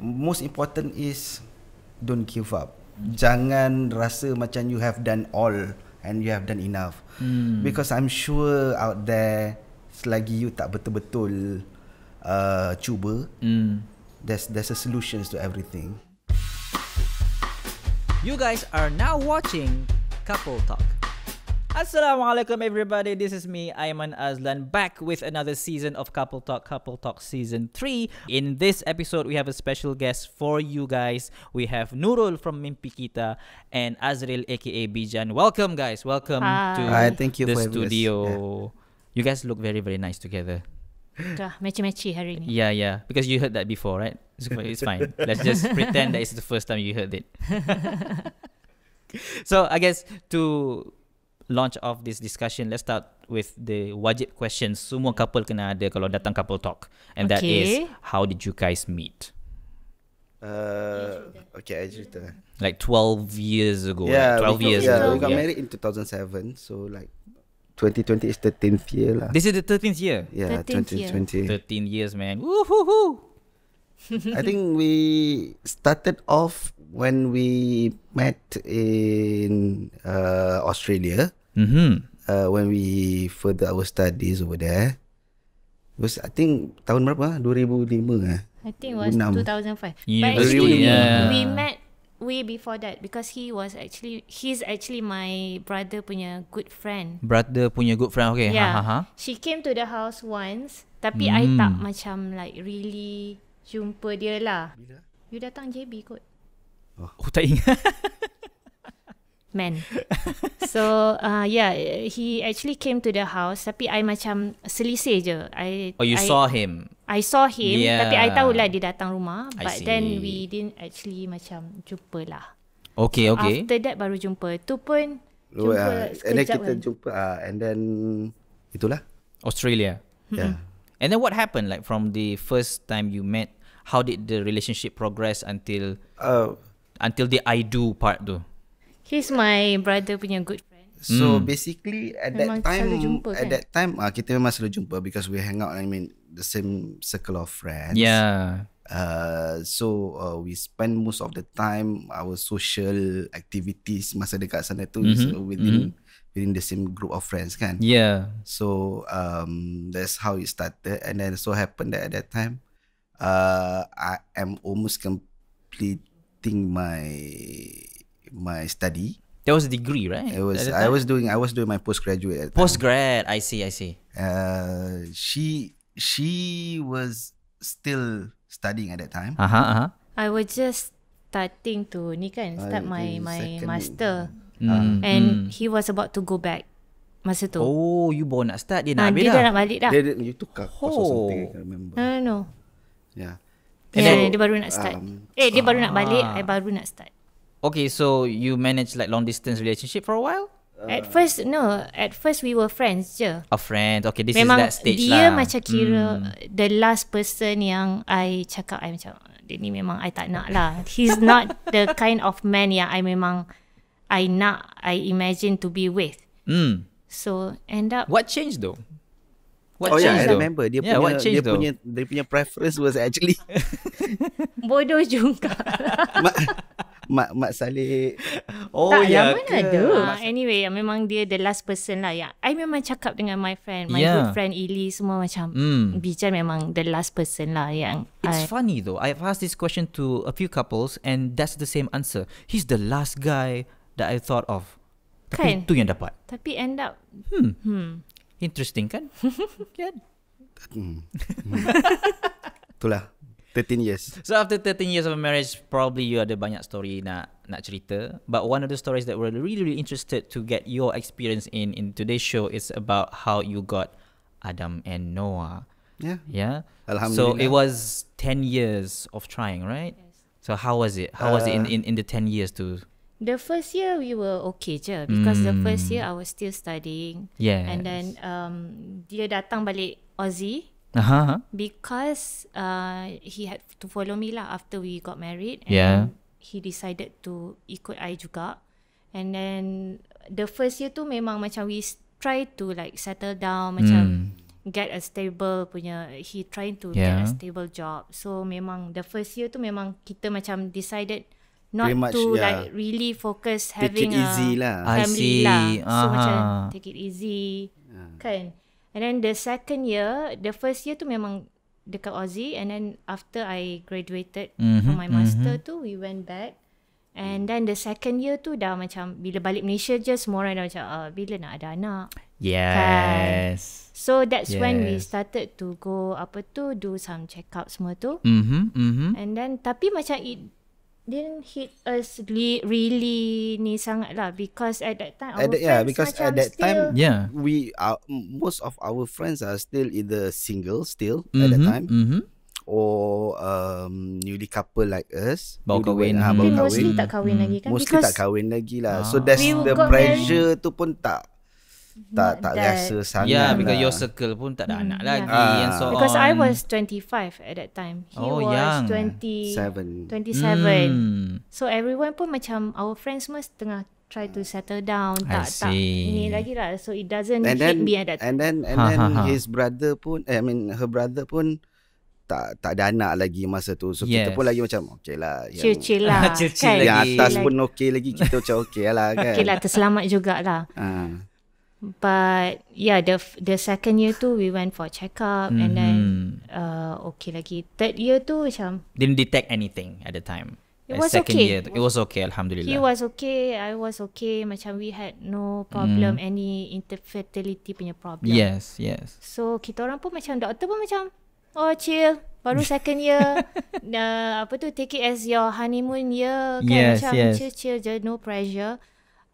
most important is don't give up. Jangan rasa macam you have done all and you have done enough. Hmm. Because I'm sure out there selagi you tak betul-betul uh, cuba, hmm. there's there's a solutions to everything. You guys are now watching Couple Talk. Assalamualaikum everybody. This is me, Aiman Azlan, back with another season of Couple Talk, Couple Talk Season 3. In this episode, we have a special guest for you guys. We have Nurul from Mimpikita and Azril aka Bijan. Welcome guys. Welcome Hi. to Hi, thank you the for having studio. Yeah. You guys look very very nice together. Dah matchy-matchy hari ni. Yeah, yeah. Because you heard that before, right? It's, it's fine. Let's just pretend that it's the first time you heard it. so I guess to launch off this discussion, let's start with the wajib questions. Semua couple kena ada kalau datang couple talk, and that is how did you guys meet? Uh, okay, I cerita. Like twelve years ago. Yeah, right? twelve we years yeah, ago. we got yeah. married in 2007, so like 2020 is 13th year lah. This is the thirteenth year. yeah, 13th year. 2020. Thirteen years, man. Woohoo! I think we started off when we met in uh, Australia. Mm-hmm. Uh, when we further our studies over there. Was I think tahun berapa? 2005 eh. I think it was Enam. 2005. But University, actually, yeah. we met way before that because he was actually he's actually my brother punya good friend. Brother punya good friend. Okay. yeah. Ha ha ha. She came to the house once, tapi I tak Hmm. macam like really jumpa dia lah. You datang JB kot. Oh, tak ingat. Man. so uh, yeah, he actually came to the house tapi I macam selisih je. I Oh, you I, saw him. I saw him Yeah. tapi I tahulah dia datang rumah I but see. then we didn't actually macam jumpa lah. Okay, okay. After that baru jumpa. Tu pun Oh, jumpa uh, and then kita kan. jumpa uh, and then itulah. Australia. Yeah. And then what happened? Like from the first time you met, how did the relationship progress until Uh, until the I do part tu? He's my brother punya good friend. So Hmm. basically at Memang that time jumpa, at kan? that time uh, kita memang selalu jumpa because we hang out I mean the same circle of friends. Yeah. Uh, so uh, we spend most of the time our social activities masa dekat sana tu is Mhm, uh, within within the same group of friends kan. Yeah. So um, that's how it started, and then so happened that at that time, uh, I am almost completing my my study. That was a degree, right? It was I was doing I was doing my postgraduate. Postgrad. I see. I see. Uh, she she was still studying at that time. Uh huh. Uh huh. I was just starting to ni kan start I my my second- master Mm, and mm. he was about to go back masa tu. Oh, you baru nak start dia Ah, nak habis dia dah dah. nak balik dah. Dia, dia you tukar course or something I Oh. can remember. No no no. Yeah. And yeah, then- dia baru nak start. um, eh, dia baru nak balik, Ah. I baru nak start. Okay, so you managed like long distance relationship for a while? At first no, at first we were friends je. A friend. Okay, this Memang is that stage dia lah. macam kira Hmm. the last person yang I cakap I macam dia ni memang I tak nak lah. He's not the kind of man yang I memang I nak I imagine to be with. Mm. So end up What changed though? What oh yeah, changed I though? remember dia yeah, punya what dia changed though? punya dia punya preference was actually bodoh juga. Mak Mak Saleh. Oh tak lah mana ada. Uh, anyway, memang dia the last person lah yang I memang cakap dengan my friend, my Yeah. good friend Ili semua macam Mm. Bijan memang the last person lah yang It's I, funny though. I've asked this question to a few couples and that's the same answer. He's the last guy that I thought of. Tapi Kan? itu yang dapat. tapi end up Hmm. hmm, Interesting kan? kan? Hmm. Itulah 13 years. So after 13 years of marriage, probably you ada banyak story nak nak cerita. But one of the stories that we're really really interested to get your experience in in today's show is about how you got Adam and Noah. Yeah. Yeah. Alhamdulillah. So it was 10 years of trying, right? So how was it? How was it in, in in the 10 years to the first year we were okay je because the first year I was still studying Yeah. and then um dia datang balik Aussie uh-huh. because uh he had to follow me lah after we got married and Yeah. he decided to ikut I juga and then the first year tu memang macam we try to like settle down macam Mm. get a stable punya he trying to Yeah. get a stable job. So memang the first year tu memang kita macam decided not Pretty much, to yeah. like really focus Take having it easy a lah. I family see. lah. So Aha. macam take it easy. Kan? And then the second year, the first year tu memang dekat Aussie and then after I graduated Mhm, from my master tu we went back. And then the second year tu dah macam bila balik Malaysia je semua orang dah macam uh, bila nak ada anak. Yes. So that's when we Yes. started to go apa tu do some check up semua tu. Mhm. Mhm. And then tapi macam it didn't hit us li- really ni sangat lah because at that time our At that, yeah, because macam at that still, time Yeah. we are most of our friends are still either single still at that time Mhm. or um, newly couple like us. Baru kahwin. ah, Hmm. baru kahwin. mostly tak kahwin lagi kan Mostly because tak kahwin lagi lah. So Ah. that's We the pressure tu pun tak tak Not tak that- rasa sangat. Yeah, because lah. your circle pun tak ada anak lagi yeah. and so because on. I was 25 at that time. He Oh, was young. 20 seven. 27. Hmm. So everyone pun macam our friends semua tengah try to settle down I tak tak see. ini lagi lah so it doesn't And hit then me at that and then and Ha, then ha, ha. his brother pun eh, I mean her brother pun tak tak ada anak lagi masa tu. So Yes. kita pun lagi macam okay lah. chill Yang, chill lah Chill-chill kan lagi. yang atas pun okay lagi kita macam okay lah kan. okay lah terselamat jugalah Ah. But yeah, the the second year tu we went for check up mm-hmm. and then Mhm. uh, okay lagi. Third year tu macam Didn't detect anything at the time. It was second okay. year, it was okay, alhamdulillah. he was okay, I was okay. Macam we had no problem, Mm. any infertility punya problem. Yes, yes. So kita orang pun macam doktor pun macam oh chill. Baru second year uh, Apa tu Take it as your honeymoon year kan Yes, Macam yes. chill-chill je No pressure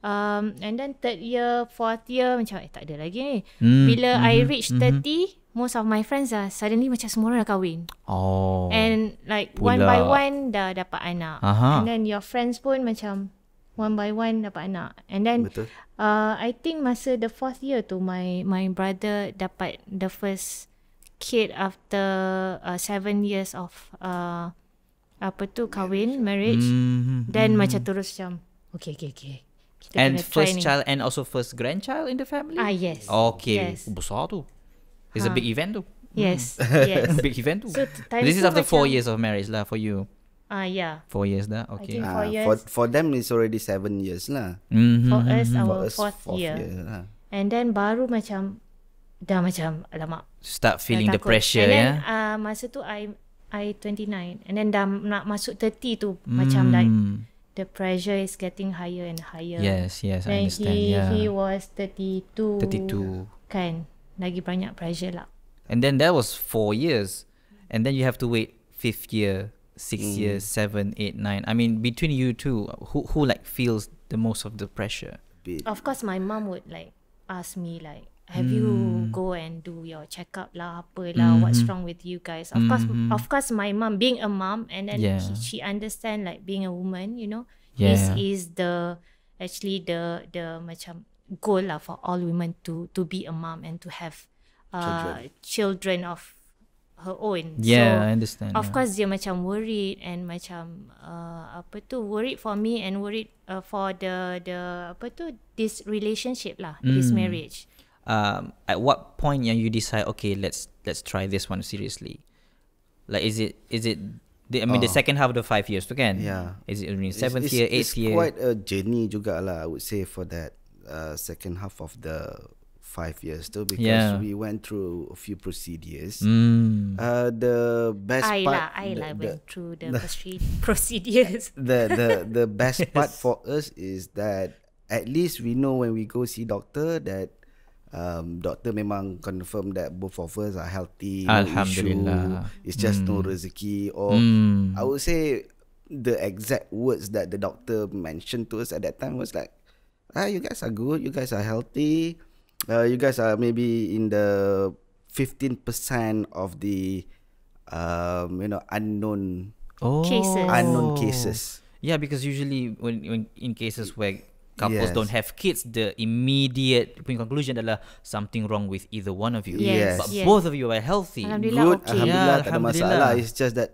um, And then third year Fourth year Macam eh tak ada lagi ni Mm, Bila I mhm, reach mhm. 30 Most of my friends are Suddenly macam semua orang dah kahwin Oh. And like One pula. by one Dah dapat anak Aha. And then your friends pun macam One by one dapat anak And then Betul. uh, I think masa the fourth year tu My my brother dapat The first kid After uh, seven years of uh, Apa tu kahwin Marriage Mhm, Then mhm. macam terus macam Okay okay okay And first ni. child and also first grandchild in the family? Ah yes Okay. Yes Oh, besar tu. It's a Ha. big event tu. Yes Yes big event tu. So This is after four macam- years of marriage lah for you. Ah yeah Four years dah. I Okay. think Ah, four years. for for them it's already seven years lah. Mhm, For us our For us fourth, year. lah. And then baru macam Dah macam Alamak Start feeling the pressure And then ya. uh, masa tu I I 29 and then dah nak masuk 30 tu macam like Mm. The pressure is getting higher and higher. Yes, yes, I understand. he yeah. he was 32. 32. Kan lagi banyak pressure lah. And then that was four years. And then you have to wait fifth year, six Mm. years, seven, eight, nine. I mean, between you two, who who like feels the most of the pressure? Bit. Of course my mom would like ask me like have you go and do your checkup lah apalah what's Mhm. wrong with you guys of course Mhm. of course my mom being a mom and then Yeah. she, she understand like being a woman you know Yeah. this is the actually the the macam goal lah for all women to to be a mom and to have uh, children. of her own Yeah, I so understand. of yeah. course dia macam worried and macam uh, apa tu worried for me and worried uh, for the the apa tu this relationship lah this Mm. marriage um, at what point yang you decide okay let's let's try this one seriously like is it is it the, I mean the Oh. second half of the five years tu kan Yeah. is it in It's- seventh it's, year it's eighth year It's quite a journey jugalah I would say for that uh, second half of the five years too because Yeah. we went through a few procedures. mm. Uh, the best I part, lah I the, lah the, went through the proce- procedures the the the best part Yes. for us is that at least we know when we go see doctor that um, doctor memang confirm that both of us are healthy, no issue. Alhamdulillah. It's just no Mm. rezeki or Mm. I would say the exact words that the doctor mentioned to us at that time was like, ah, you guys are good, you guys are healthy, uh, you guys are maybe in the 15% of the um, you know unknown oh Cases. unknown cases. yeah because usually when, when in cases where couples Yes. don't have kids the immediate punya conclusion adalah something wrong with either one of you Yes, but yes. both of you are healthy Alhamdulillah Good, okay. alhamdulillah, Yeah, tak ada alhamdulillah. masalah. It's just that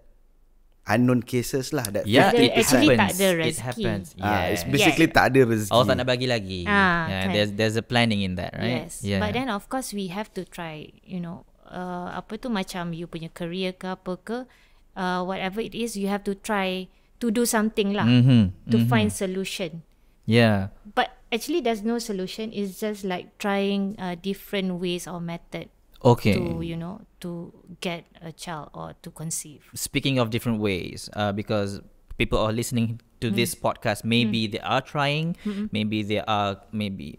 unknown cases lah that Yeah, Ada- it actually happens. tak ada It rezeki. happens. Ah, Yeah. it's basically tak ada rezeki. Oh, tak nak bagi lagi. Ah, yeah, kan. there's there's a planning in that, right? Yes. Yeah. But then of course we have to try, you know, uh, apa tu macam you punya career ke apa ke, uh, whatever it is, you have to try to do something lah mm-hmm. to find solution. Yeah. But actually there's no solution. It's just like trying uh, different ways or method Okay. to, you know, to get a child or to conceive. Speaking of different ways, uh, because people are listening to Hmm. this podcast, maybe they are trying, maybe they are maybe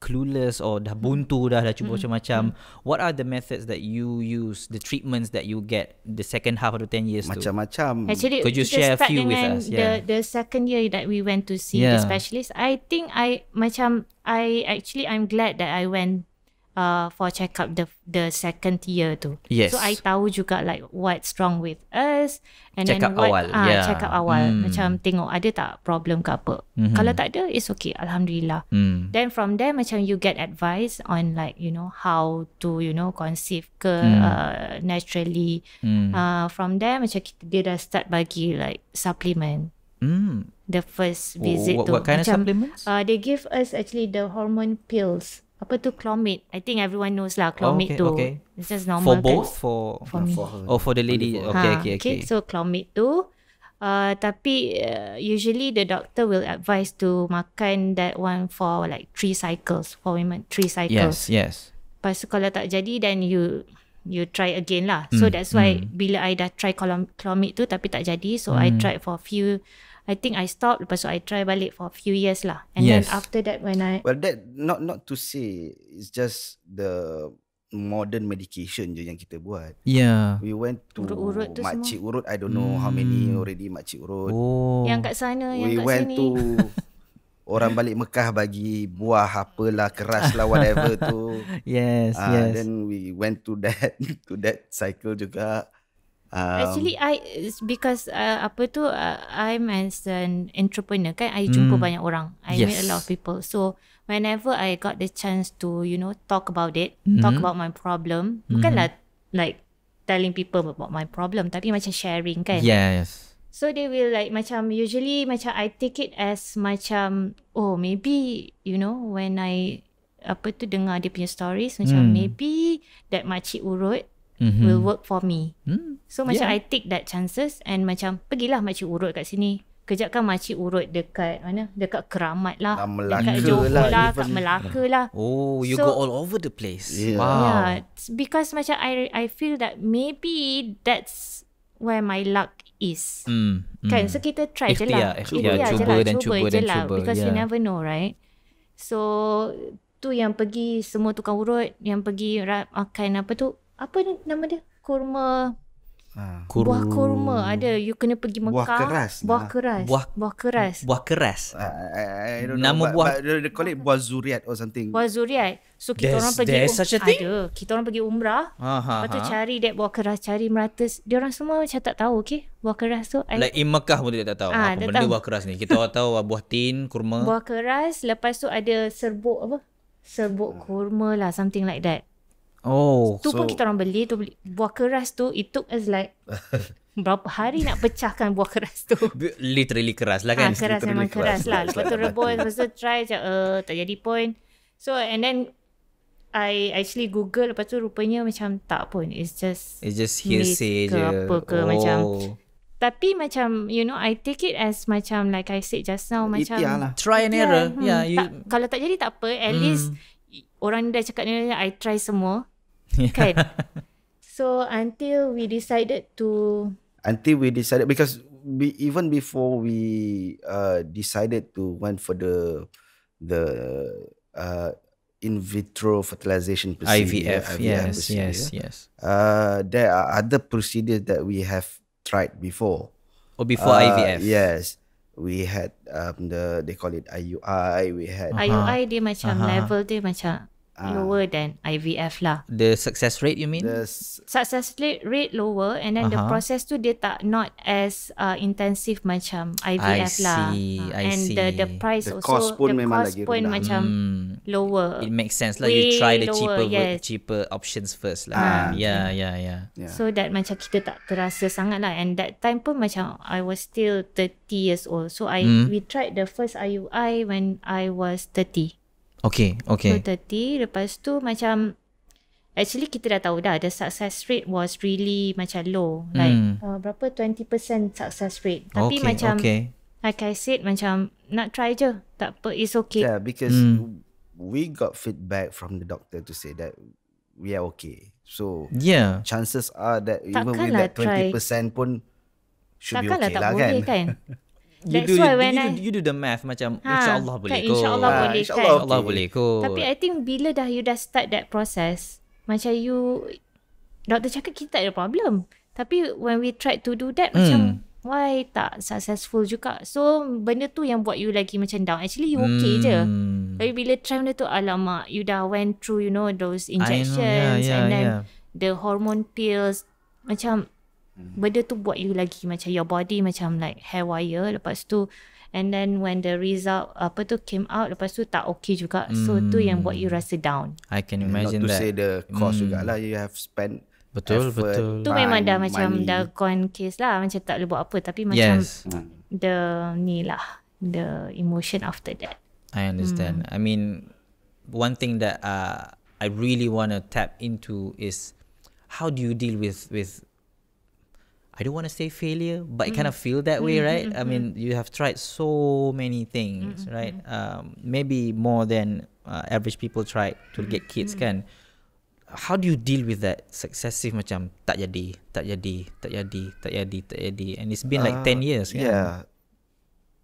clueless or dah buntu dah dah cuba macam-macam. What are the methods that you use, the treatments that you get the second half of the 10 years? Macam-macam. Actually, Could you share a few with us? The Yeah. the second year that we went to see Yeah. the specialist, I think I macam I actually I'm glad that I went uh for check up the the second year tu. Yes. So I tahu juga like what's wrong with us and Check then what awal, ah yeah. check up awal Hmm. macam tengok ada tak problem ke apa. Mhm. Kalau tak ada it's okay alhamdulillah. Mm. Then from there macam you get advice on like you know how to you know conceive ke Hmm. uh, naturally. Mm. Uh, from there macam kita, dia dah start bagi like supplement Mm. the first visit what, tu. what kind of Macam, supplements? Uh, they give us actually the hormone pills. Apa tu Clomid? I think everyone knows lah Clomid okay, tu. okay. It's just for normal kan? both for For me. For her. oh for the lady. For- Okay, Ha, okay, okay. So Clomid tu uh, tapi uh, usually the doctor will advise to makan that one for like three cycles for women, three Yes, cycles. yes. Lepas tu kalau tak jadi then you you try again lah. So Mm, that's why mm. bila I dah try Clom- Clomid tu tapi tak jadi so I Mm. tried for a few I think I stopped lepas tu I try balik for a few years lah. And Yes. then after that when I Well, that not not to say it's just the modern medication je yang kita buat. Yeah. We went to Urut-urut tu makcik urut. I don't know how many Hmm. already makcik urut. Oh. yang kat sana yang we kat went sini to orang balik Mekah bagi buah apalah keras lah whatever tu. Yes, Ah, yes. Then we went to that to that cycle juga. Um, Actually I because uh, apa tu uh, I'm as an entrepreneur kan I jumpa Hmm. banyak orang. I meet Yes. a lot of people. So whenever I got the chance to you know talk about it, talk Mhm. about my problem, Mhm. bukanlah like telling people about my problem tapi macam sharing kan. Yes. So they will like macam usually macam I take it as macam oh maybe you know when I apa tu dengar dia punya stories macam Hmm. maybe that makcik urut Mm-hmm. will work for me. Hmm. So macam Yeah. I take that chances and macam pergilah makcik urut kat sini. Kejapkan makcik urut dekat mana? Dekat Keramat lah. Ah, Melaka dekat Johor lah, lah, kat. Melaka lah. Oh, you So- go all over the place. Yeah. Wow. Yeah, because macam I I feel that maybe that's where my luck is. Mm, Kan mm. so kita try je lah Ikhtiar, ikhtiar. Ikhtiar je Cuba lah, dan cuba je dan lah cuba, Because you yeah. never know right So Tu yang pergi Semua tukang urut Yang pergi ra- Makan apa tu Apa ni nama dia Kurma ah, Kur- Buah kurma Ada You kena pergi Mekah Buah keras. Buah Ah. keras Buah- buah keras buah keras. I, I, I don't Nama know. But, buah- but they they call it buah zuriat or something. Buah zuriat So kita There's- orang pergi there's such a thing? Ada Kita orang pergi umrah Ha ha. Lepas tu ha. cari that buah keras Cari merata Dia orang semua macam tak tahu okay Buah keras tu I, Like in Mekah pun dia tak tahu. Ah, apa benda tahu. buah keras ni. Kita orang tahu ah, buah tin, kurma. Buah keras Lepas tu ada serbuk apa Serbuk kurma lah Something like that Oh. Tu pun So- kita orang beli tu beli. Buah keras tu It took us like Berapa hari nak pecahkan buah keras tu Literally keras lah Ah, kan. keras literally memang keras, keras. lah Lepas tu rebus Lepas tu try macam uh, Tak jadi pun So and then I actually google Lepas tu rupanya macam Tak pun It's just It's just hearsay ke je. apa ke, oh. macam Tapi macam You know I take it as macam Like I said just now Macam Ikhtiar lah. Try and Yeah, error. hmm, Yeah, you tak, Kalau tak jadi tak apa At Hmm. least Orang dah cakap ni I try semua Kan So until we decided to until we decided because we, even before we uh, decided to went for the the uh, in vitro fertilization procedure, IVF. Yes, procedure, yes, yes. Uh, there are other procedures that we have tried before. Or before Uh, IVF. Yes, we had um, the they call it IUI. We had Aha. IUI dia macam Aha. level dia macam lower than IVF lah. The success rate you mean? The s- Success rate rate lower and then the Aha. process tu dia tak not as uh, intensive macam IVF I lah. see, Ah, I and the the see. price The also cost pun the memang cost lagi pun rendah. macam Hmm. lower. It makes sense lah. You try the lower, cheaper ver- yes. cheaper options first lah. Ah, kan? yeah, yeah, yeah. yeah. So that macam kita tak terasa sangat lah And that time pun macam I was still 30 years old So I Hmm. we tried the first IUI when I was 30 Okay, So okay. 30 Lepas tu macam Actually kita dah tahu dah The success rate was really macam low Like Hmm. uh, berapa 20% success rate Tapi okay, macam okay. Like I said macam Nak try je Tak apa It's okay Yeah, because Hmm. we got feedback from the doctor to say that we are okay. So Yeah. chances are that even with Takkanlah that try. 20% pun should be Takkanlah okay tak lah boleh kan. kan You That's do, why you, when you, I- do, you do the math macam Ha, insyaAllah boleh kan, kot. insyaAllah Ah, boleh insyaAllah kan InsyaAllah Okay. boleh kot. Tapi I think bila dah you dah start that process, macam you, doktor cakap kita tak ada problem. Tapi when we tried to do that, Hmm. macam why tak successful juga. So benda tu yang buat you lagi macam down. Actually you okay je. Hmm. Tapi bila try benda tu, alamak, you dah went through, you know, those I know, injections yeah, yeah, and then yeah. the hormone pills. Macam benda tu buat you lagi macam your body macam like hair wire. Lepas tu And then when the result apa tu came out lepas tu tak okay juga. So tu yang buat you rasa down. I can Not imagine to that. say the cost Hmm. jugalah you have spent Betul, effort, betul. Tu memang dah time, macam money. dah gone case lah. Macam tak boleh buat apa. Tapi macam Yes, the ni lah. The emotion after that. I understand. I mean, one thing that uh, I really want to tap into is how do you deal with with I don't want to say failure, but I kind of feel that way, right? I mean, you have tried so many things, right? Um, maybe more than uh, average people try to get kids, kan? How do you deal with that successive macam tak jadi, tak jadi, tak jadi, tak jadi, tak jadi, and it's been like Uh, 10 years, kan? Yeah.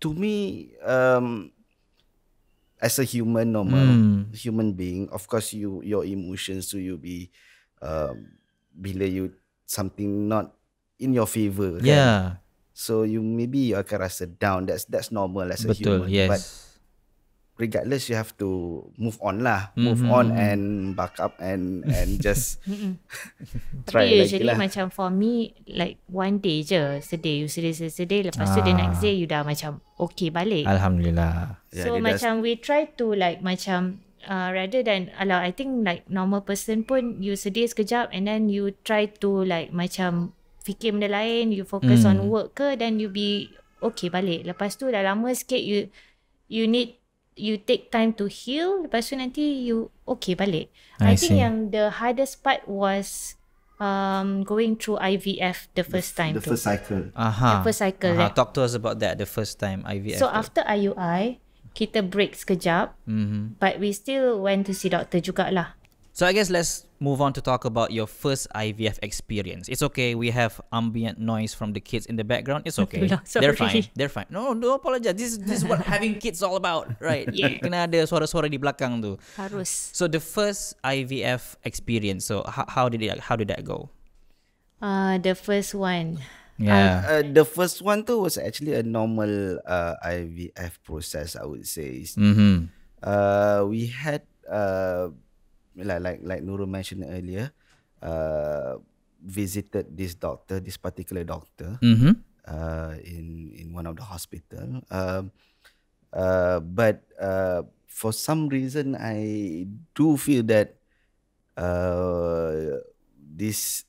To me, um, as a human, normal Hmm. human being, of course, you your emotions to you be, um, bila you something not in your favor. kan? Yeah, So you maybe you akan rasa down. That's that's normal as a betul, human. yes. But regardless, you have to move on lah. Move Mhm, on and back up and and just Tapi try lagi usually lah. macam for me like one day je sedih. You sedih sedih, sedih. Lepas tu the Ah. next day you dah macam okay balik. Alhamdulillah. Yeah, so dah- macam we try to like macam uh, rather than alah I think like normal person pun you sedih sekejap and then you try to like macam fikir benda lain, you focus Hmm. on work ke then you be okay balik. Lepas tu dah lama sikit you you need you take time to heal lepas tu nanti you okay balik. I I, think see. yang the hardest part was um going through IVF the first time the tu. first cycle. Aha. The first cycle, Aha. eh. Talk to us about that. The first time IVF. So after IUI kita break sekejap mm-hmm. But we still went to see doctor jugalah. So I guess let's move on to talk about your first IVF experience. It's okay. We have ambient noise from the kids in the background. It's okay. Alhamdulillah, They're fine. They're fine. No, don't apologize. This is this is what having kids all about, right? Yeah. Kena ada suara-suara di belakang tu. Harus. So the first IVF experience. So how, how did it how did that go? Uh, the first one. Yeah. Uh, the first one too was actually a normal uh, IVF process. I would say. Mm-hmm. Uh, we had uh, like like like Nurul mentioned earlier, uh, visited this doctor, this particular doctor, Mm-hmm. uh, in in one of the hospital. Um, uh, but uh, for some reason, I do feel that uh, this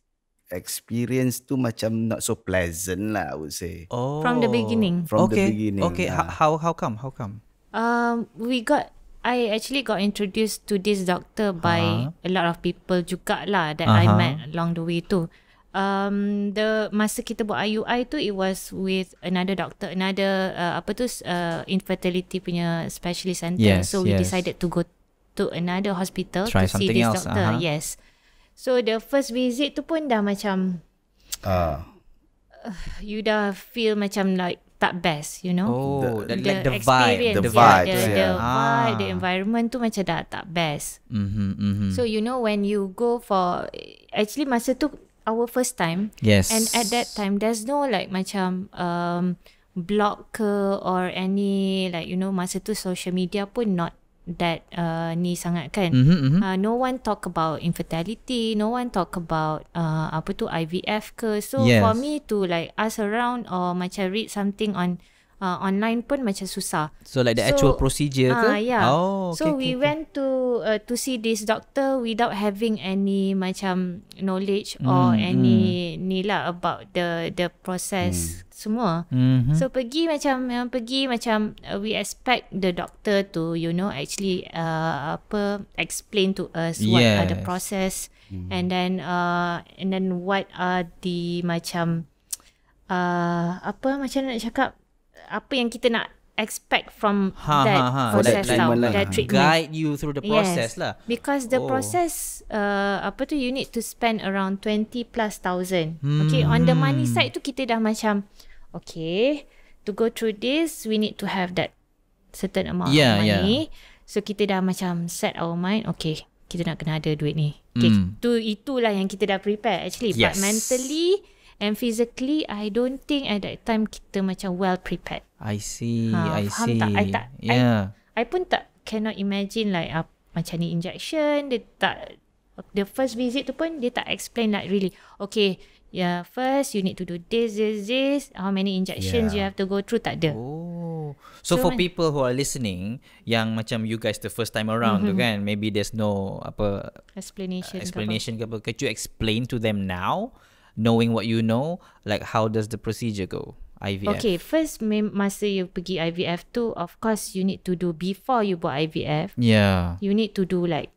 experience tu macam not so pleasant lah. I would say Oh. From the beginning. from okay. the beginning. Okay. ah. How, how how come? How come? Um, we got. I actually got introduced to this doctor by Uh-huh. a lot of people jugalah that I Uh-huh. met along the way too. Um, the masa kita buat IUI tu, it was with another doctor, another uh, apa tu uh, infertility punya specialist center. Yes, so we yes. decided to go to another hospital Try to see this else, doctor. uh-huh. Yes. So the first visit tu pun dah macam Ah. you dah feel macam like tak best, you know. Oh, The- that, like the vibe. experience, The yeah, vibes, the, the yeah. vibe, the Ah. environment tu macam dah tak best. Mm-hmm, mm-hmm. So you know when you go for actually masa tu our first time yes. and at that time there's no like macam um blog ke or any like you know masa tu social media pun not that uh, ni sangat kan. Mhm, mhm. Uh, no one talk about infertility, no one talk about uh, apa tu IVF ke. So Yes. for me to like ask around or macam read something on uh, online pun macam susah. So like the So, actual procedure ke? Ah, yeah. Oh, okay. so we okay, okay. went to uh, to see this doctor without having any macam knowledge or Hmm, any ni lah about the the process semua. Mhm. So pergi macam uh, pergi macam uh, we expect the doctor to you know actually uh, apa explain to us what are the Yes. process and then uh, and then what are the macam uh, apa macam nak cakap apa yang kita nak expect from Ha, that ha, ha. process That tau lah. that treatment Guide you through the process yes. lah. Because the Oh. process uh, apa tu you need to spend around 20 plus thousand. Okay, on the money Hmm. side tu kita dah macam okay, to go through this we need to have that certain amount Yeah, of yeah. money. So kita dah macam set our mind, okay, kita nak kena ada duit ni. Okay, Mm. tu itulah yang kita dah prepare actually. Yes. But mentally and physically, I don't think at that time kita macam well prepared. I see, Ha, I faham see. tak? I tak- I- yeah. I pun tak cannot imagine like uh, macam ni injection dia tak the first visit tu pun dia tak explain like really okay yeah first you need to do this this this how many injections Yeah. you have to go through tak ada Oh. So, So for when- people who are listening yang macam you guys the first time around Mm-hmm. tu kan, maybe there's no apa explanation apa. explanation ke apa. Could you explain to them now knowing what you know like how does the procedure go? IVF. Okay, first mem- masa you pergi IVF tu, of course you need to do before you buat IVF. Yeah. You need to do like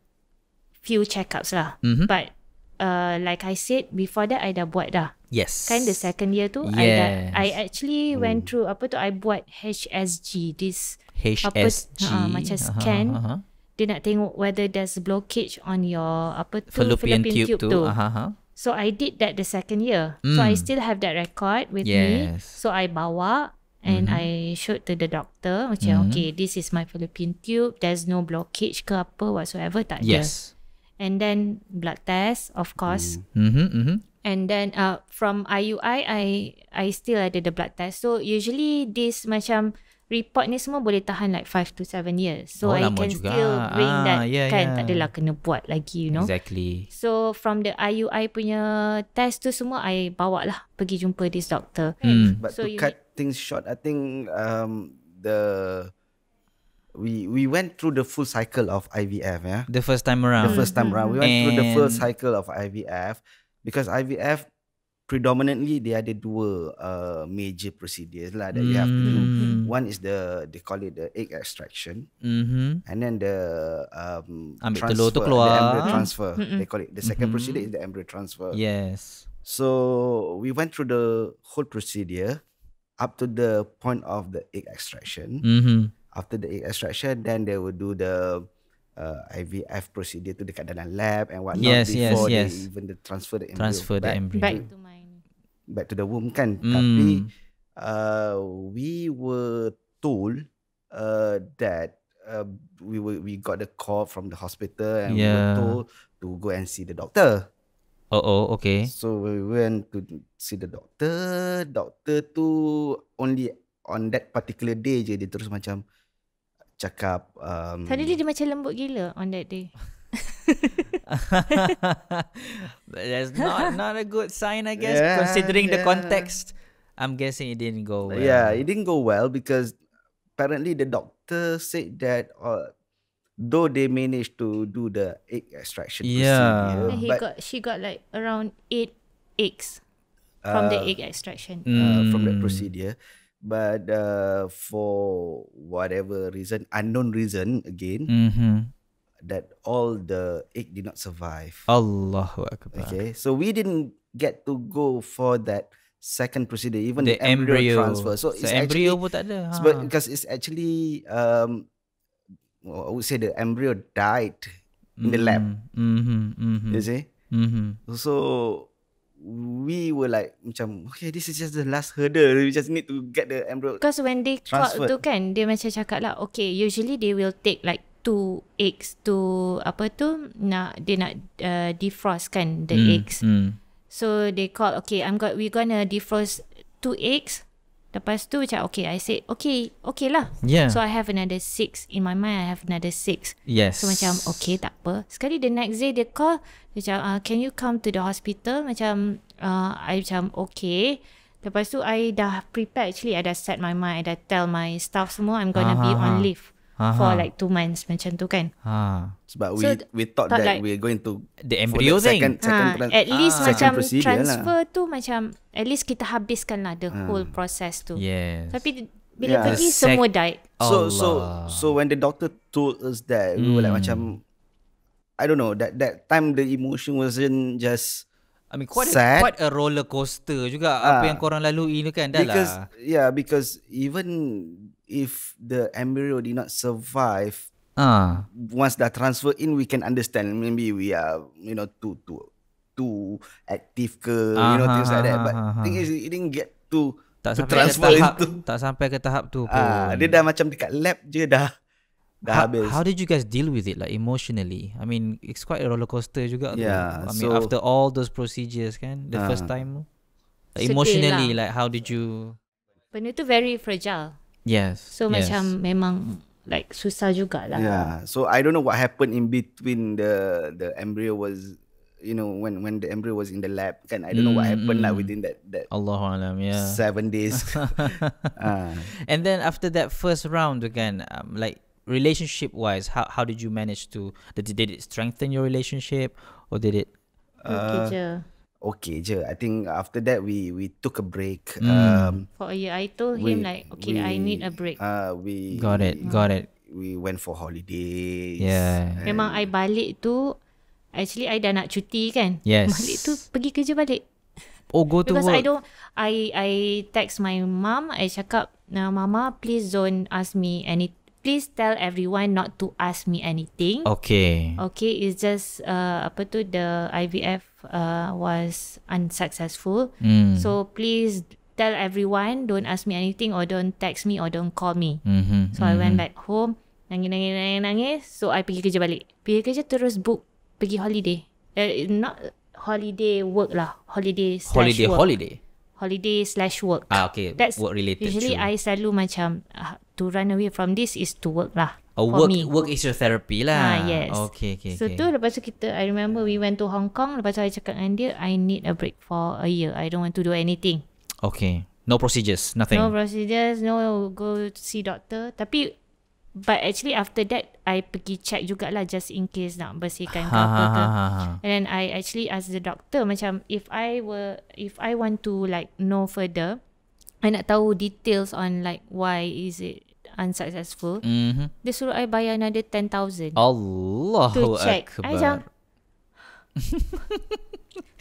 few checkups lah. Mhm. But uh, like I said before that, I dah buat dah. Yes. Kan the second year tu, I dah, Yes. I actually went through apa tu, I buat HSG, this HSG. Apa, ha, macam Aha, scan. aha, aha. dia nak tengok whether there's blockage on your apa tu Fallopian tube, tu. tu. Aha, aha. So I did that the second year. So I Mm. still have that record with me. Yes. So I bawa and I showed to the doctor macam okay this is my fallopian tube. There's no blockage ke apa whatsoever tak ada. Yes. And then blood test of course. Mhm, mhm. And then uh, from IUI I I still ada the blood test. So usually this macam report ni semua boleh tahan like 5 to 7 years. So Oh, I can juga. still bring Ah, that yeah, kan yeah. tak adalah kena buat lagi you know. Exactly. So from the IUI punya test tu semua I bawa lah pergi jumpa this doctor. Mm. But So to cut things short, I think um, the we we went through the full cycle of IVF. Yeah, The first time the around. first time around we went through the full And- cycle of IVF because IVF predominantly dia ada dua uh, major procedures lah that you have to do. Mm. One is the they call it the egg extraction, Mhm. and then the um, Ambil telur tu transfer, keluar. The embryo transfer. They call it the 2nd Mhm. procedure is the embryo transfer. Yes. So we went through the whole procedure up to the point of the egg extraction. Mhm. After the egg extraction, then they will do the uh, IVF procedure to dekat dalam lab and whatnot Yes, yes, before yes. they even the transfer the embryo Transfer the back, embryo. Back to my back to the womb kan. Mm. Tapi uh, we were told uh, that uh, we were we got the call from the hospital and we were Yeah. told to go and see the doctor. Oh oh, okay. So we went to see the doctor. Doctor tu only on that particular day je dia terus macam cakap um, Suddenly dia macam lembut gila on that day. That's not not a good sign, I guess, Yeah, considering the yeah. context. I'm guessing it didn't go well. Yeah, it didn't go well because apparently the doctor said that uh, though they managed to do the egg extraction Yeah. procedure, he but got she got like around eight eggs from the uh, egg extraction. uh, from that Mm. procedure. But uh, for whatever reason, unknown reason again, Mhm. that all the egg did not survive. Allahu akbar. Okay, so we didn't get to go for that second procedure, even The the, embryo, embryo. transfer. So, it's embryo actually, pun tak ada. Ha. but because it's actually um, well, I would say the embryo died in the lab. Mhm. Mhm. You see, Mhm. so we were like, macam okay, this is just the last hurdle. We just need to get the embryo. Because when they call Transferred. tu kan, dia macam cakap lah, okay, usually they will take like two eggs to apa tu nak dia nak uh, defrost kan the Mm, eggs. mm. So they call okay, I'm got we gonna defrost two eggs Lepas tu macam okay I said okay okay lah. Yeah. So I have another six in my mind I have another six. yes. So macam okay tak apa. Sekali the next day dia call dia macam uh, can you come to the hospital macam uh, I macam okay. Lepas tu I dah prepare actually I dah set my mind I dah tell my staff semua I'm gonna be Aha. on leave Aha. for like two months macam tu kan. Ha. Sebab we So, we thought thought that like- we're going to The embryo the second, thing. second ha, at least ah, macam procedure transfer lah. tu macam at least kita habiskan lah the whole process tu. Yes. Tapi bila Yeah. pergi sec- semua died. So so Allah. so when the doctor told us that we were like Hmm. macam I don't know that that time the emotion wasn't just I mean quite a, sad. quite a roller coaster juga apa Ah. yang korang lalui ni kan dah because lah. yeah because even if the embryo did not survive Ah. once dah transfer in we can understand maybe we are you know too too too active ke you know things like that but aha. thing is it didn't get to Tak to sampai ke transfer tahap into tak sampai ke tahap tu pun. ah dia dah macam dekat lab je dah dah how, habis how did you guys deal with it like emotionally? I mean, it's quite a roller coaster juga tu. Yeah, I mean, so- after all those procedures kan, the first Ah. time. Like, emotionally, lah. like how did you? Benda tu very fragile. Yes. So yes. macam memang like susah jugalah. Yeah. So I don't know what happened in between the the embryo was you know when when the embryo was in the lab kan I don't know what Mm, happened lah mm. within that that Allah alam, yeah. seven days. Ah. And then after that first round again, um, like relationship wise, how how did you manage to did, did it strengthen your relationship or did it? Okay Uh, je. Okay je. I think after that we we took a break. Mm. Um For a year I told we, him like okay I need a break. Uh we Got it, got it. We went for holidays. Yeah. Memang I balik tu actually I dah nak cuti kan. Yes. Balik tu pergi kerja balik. Oh, go to Because work. I don't I I text my mom I cakap nah, mama please don't ask me any please tell everyone not to ask me anything. Okay. Okay, it's just uh, apa tu the IVF uh, was unsuccessful. Mm. So please tell everyone don't ask me anything or don't text me or don't call me. mm-hmm. So I went back home, nangis nangis nangis nangis. So I pergi kerja balik. Pergi kerja terus book pergi holiday. Uh, not holiday work lah, holiday slash holiday, work. holiday. Holiday slash work. Ah, okay. That's work related. Usually true. I selalu macam uh, to run away from this is to work lah. Oh, for work me. work is your therapy lah. Ah, yes. Okay, okay, So okay. tu lepas tu kita I remember we went to Hong Kong lepas tu I cakap dengan dia I need a break for a year. I don't want to do anything. Okay. No procedures, nothing. No procedures, no go to see doctor. Tapi but actually after that I pergi check jugalah just in case nak bersihkan ke ha, apa ha, ke. ha, ha, ha. And then I actually ask the doctor macam if I were if I want to like know further I nak tahu details on like why is it unsuccessful. Mhm. Dia suruh I bayar another 10,000 Allahu to check. I akbar. macam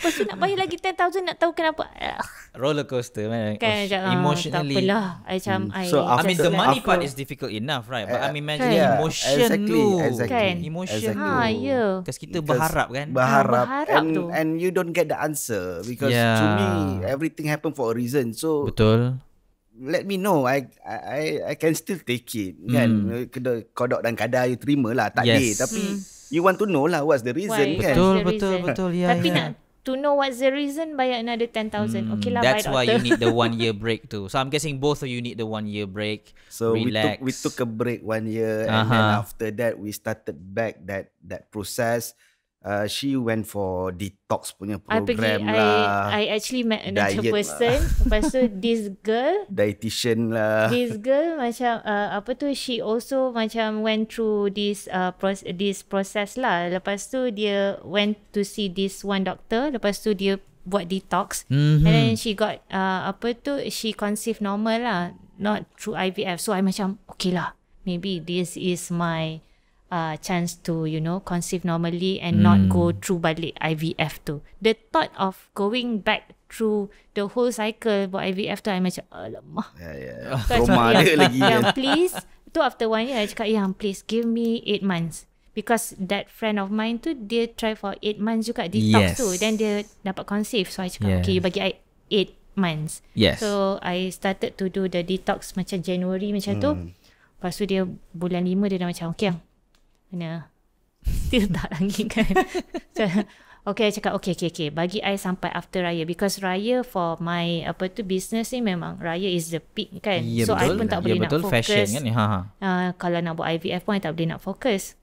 Lepas tu nak bayar lagi 10,000 nak tahu kenapa. Ah, Roller coaster man. Kan Ush, macam ah, Emotionally. Tak apalah. I macam I So, I mean the money after- part is difficult enough right But Uh, imagining yeah, emotion exactly, tu exactly, Kan? Emotion exactly. Ha, ya. Because kita Because berharap kan Berharap, Ah, berharap and tu. and you don't get the answer because to Yeah. me everything happen for a reason. So Betul let me know I I I can still take it kan kena kodok dan kadar you terima lah tak. Yes. tapi you want to know lah what's the reason Why? kan Betul, the betul, reason? betul. Ya, Tapi ya. nak to know what's the reason bayar another 10,000. Okay lah That's why you need the one year break too So I'm guessing both of you need the one year break so we Relax took we took a break one year and then Uh-huh. after that we started back that that process uh, she went for detox punya I pergi program I, lah I actually met another Diet lah. person. Lepas tu this girl dietitian lah this girl macam uh, apa tu she also macam went through this uh, pros- this process lah. Lepas tu dia went to see this one doctor. Lepas tu dia buat detox. Mhm. And then she got uh, apa tu she conceive normal lah, not through IVF. So I macam okay lah. Maybe this is my uh, chance to you know conceive normally and not go through balik IVF tu. The thought of going back through the whole cycle buat IVF tu I macam alamak. yeah, yeah. I trauma dia lagi Yang kan please Tu after one year I cakap Yang please give me 8 months Because that friend of mine tu Dia try for 8 months juga Detox Yes. tu Then dia dapat conceive So I cakap Yes. Okay you bagi I 8 months Yes So I started to do the detox Macam January macam tu Hmm. Lepas tu dia Bulan 5 dia dah macam Okay Mana Still tak lagi kan so, Okay, I cakap okay, okay, okay. Bagi I sampai after raya because raya for my apa tu business ni memang raya is the peak kan. Ya so betul. I pun tak ya, boleh betul. nak fokus. Fashion kan ni. Ha, ha. Uh, kalau nak buat IVF pun I tak boleh nak fokus.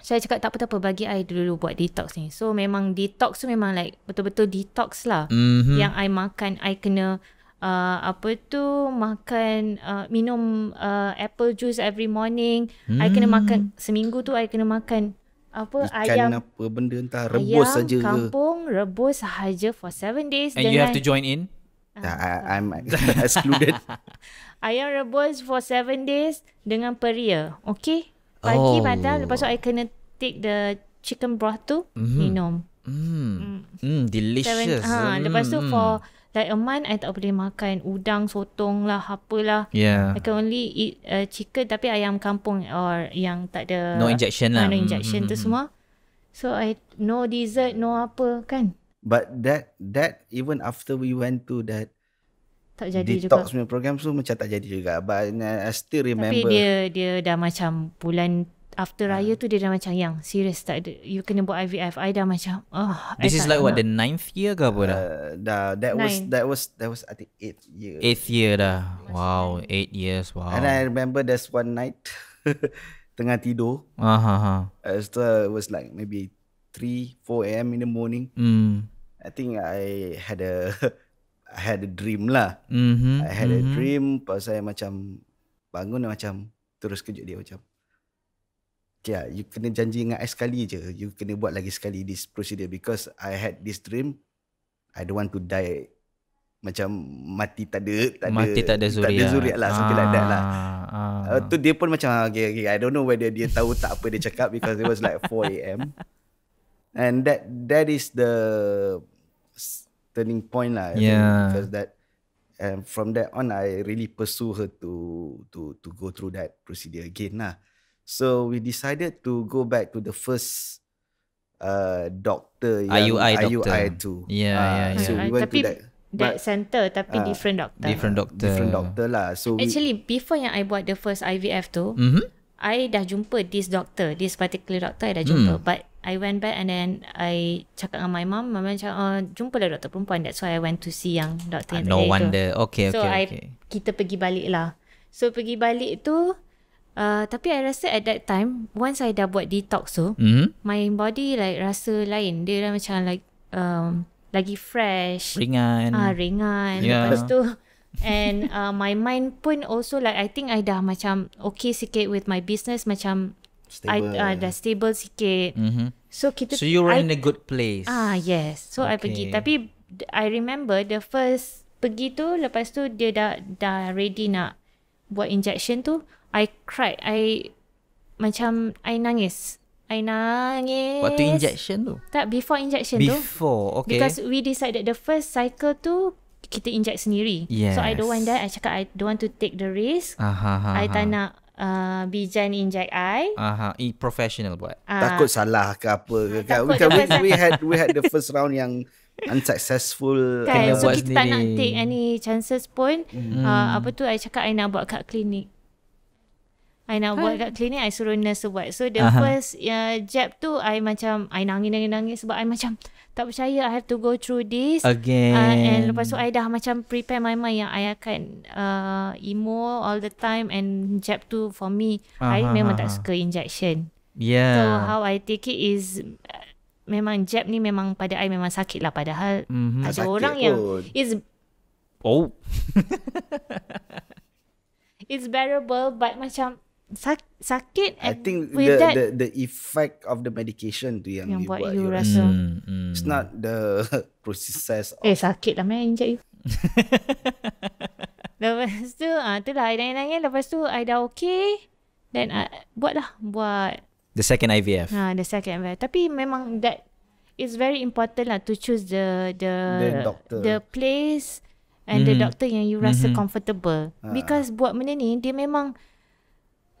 So I cakap tak apa-tak apa bagi I dulu buat detox ni. So memang detox tu memang like betul-betul detox lah. Mhm. Yang I makan I kena uh, apa tu makan uh, minum uh, apple juice every morning. I kena Hmm. makan seminggu tu I kena makan apa Ikan ayam apa benda entah rebus ayam saja ke. kampung rebus sahaja for 7 days And dengan you have to join in? Nah, I, I'm excluded. ayam rebus for 7 days dengan peria. Okay? Pagi Oh. padahal lepas tu I kena take the chicken broth tu mm-hmm. minum. Hmm. Hmm, delicious. ha, Hmm, lepas tu hmm. for like a month I tak boleh makan udang, sotong lah, apalah. Yeah. I can only eat uh, chicken tapi ayam kampung or yang tak ada No injection lah. Ah, no injection hmm, tu hmm. semua. So I no dessert, no apa kan. But that that even after we went to that Tak jadi detox juga. punya program tu macam tak jadi juga. But I still remember. Tapi dia dia dah macam bulan after Ah. raya tu dia dah macam yang serious tak ada you kena buat IVF I dah macam oh This I is like what the ninth year ke apa dah? uh, dah that was Nine. that was that was I think eight years. Eighth year dah. Wow, eight years. Wow. And I remember there's one night tengah tidur. Ah, ha, ha. Uh, so it was like maybe 3, 4 a.m. in the morning. Hmm. I think I had a I had a dream lah. Mhm. I had a mhm. dream pas saya macam bangun dan macam terus kejut dia macam Ya, you kena janji dengan I sekali je. You kena buat lagi sekali this procedure because I had this dream. I don't want to die macam mati tak ada tak ada Mati tak ada tak zuriat. ada zuriat lah something like that lah. Ah. Uh, tu dia pun macam okay, okay, I don't know whether dia tahu tak apa dia cakap because it was like 4 a.m. And that that is the turning point lah. I think, Yeah. because that and from that on I really pursue her to to to go through that procedure again lah. So we decided to go back to the first uh doctor yang IUI doctor. IUI tu. Yeah, Ah, yeah, So yeah. we went Tapi to that that but- center tapi ah, different doctor Different doctor. different doctor lah. So we, actually before yang I buat the first IVF tu Mhm. I dah jumpa this doctor this particular doctor I dah jumpa Hmm. but I went back and then I cakap dengan my mum my mum cakap oh, jumpa lah doktor perempuan that's why I went to see yang doktor Ah, yang no tadi tu. wonder. Okay, so okay, I okay. kita pergi balik lah. So pergi balik tu uh, tapi I rasa at that time once I dah buat detox tu Mhm. my body like rasa lain. Dia dah macam like um, lagi fresh. Ringan. Ah ringan. Yeah. Lepas tu and uh, my mind pun also like I think I dah macam okay sikit with my business macam stable. I uh, dah stable sikit. Mhm. So kita So you were I, in a good place. Ah yes. So I Okay. pergi tapi I remember the first pergi tu lepas tu dia dah dah ready nak buat injection tu I cried. I macam I nangis. I nangis. Waktu injection tu? Tak before injection tu. Before, okay. Because we decided the first cycle tu kita inject sendiri. So I don't want Yes. that. I cakap I don't want to take the risk. Aha, aha, I tak aha. nak uh, bijan inject I. Aha, i professional buat. Ah, takut salah ke apa ke kan. Takut We, kan, we, had we had the first round yang unsuccessful. Kan Kena So buat kita tak nak sendiri. take any chances pun Hmm. uh, Apa tu I cakap I nak buat kat klinik I nak buat kat klinik I suruh nurse buat So the Aha. first uh, jab tu I macam I nangis-nangis Sebab I macam Tak percaya I have to go through this Again. Uh, and lepas tu I dah macam prepare my mind yang I akan uh, emo all the time and jab tu for me I Aha, memang tak suka injection. Yeah. So how I take it is uh, memang jab ni memang pada I memang sakit lah padahal Mhm. ada sakit orang yang pun. is Oh. it's bearable but macam sak, sakit I think with the, that the the effect of the medication tu yang, Yang you buat buat you you rasa-. Mm, mm. It's not the process of eh sakit lah man inject you. lepas tu ah tu lah I nangis-nangis lepas tu I dah okay then I, buat lah buat The second IVF. Ha, the second advice. Tapi memang that is very important lah to choose the the The doctor. the place and the Mhm. doctor yang you rasa Mhm. comfortable. Ha. Because buat benda ni dia memang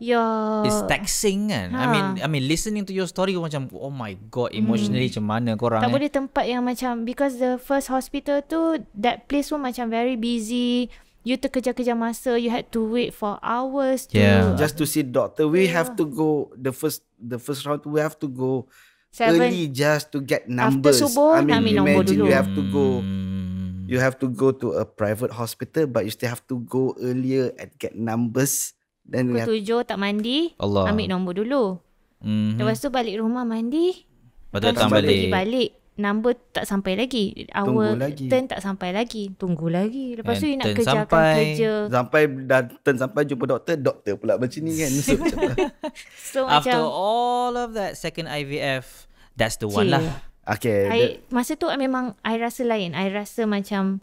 your It's taxing kan. I Ha. mean, I mean listening to your story macam oh my god, emotionally macam mana korang tak eh? boleh tempat yang macam because the first hospital tu that place pun macam very busy. You terkejar-kejar masa. You had to wait for hours to Yeah. just to see doctor. We have to go the first the first round. We have to go Seven. early just to get numbers. subuh, I mean, nak ambil nombor imagine dulu. you have to go. Hmm. You have to go to a private hospital, but you still have to go earlier and get numbers. Have Pukul tujuh tak mandi. Allah. Ambil nombor dulu. Mhm. Lepas tu balik rumah mandi. Lepas tu Lepas datang tu pergi balik. balik. Number tak sampai lagi. Our Tunggu lagi. turn tak sampai lagi. Tunggu lagi. Lepas tu And you nak kerjakan sampai. kerja. sampai dah turn sampai jumpa doktor, doktor pula macam ni kan. So, macam? So After macam. all of that second IVF, that's the one Cik. lah. okay. I, the- masa tu I memang I rasa lain. I rasa macam